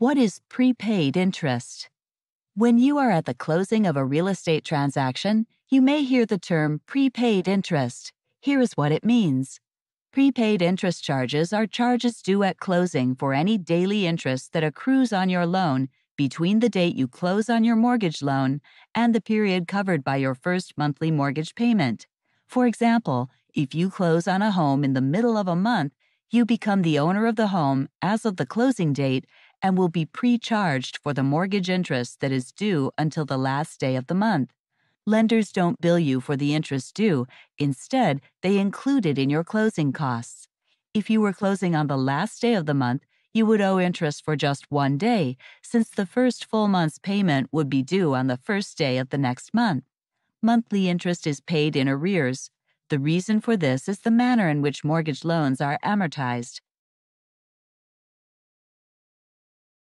What is prepaid interest? When you are at the closing of a real estate transaction, you may hear the term prepaid interest. Here is what it means. Prepaid interest charges are charges due at closing for any daily interest that accrues on your loan between the date you close on your mortgage loan and the period covered by your first monthly mortgage payment. For example, if you close on a home in the middle of a month, you become the owner of the home as of the closing date and will be pre charged for the mortgage interest that is due until the last day of the month. Lenders don't bill you for the interest due, instead, they include it in your closing costs. If you were closing on the last day of the month, you would owe interest for just one day, since the first full month's payment would be due on the first day of the next month. Monthly interest is paid in arrears. The reason for this is the manner in which mortgage loans are amortized.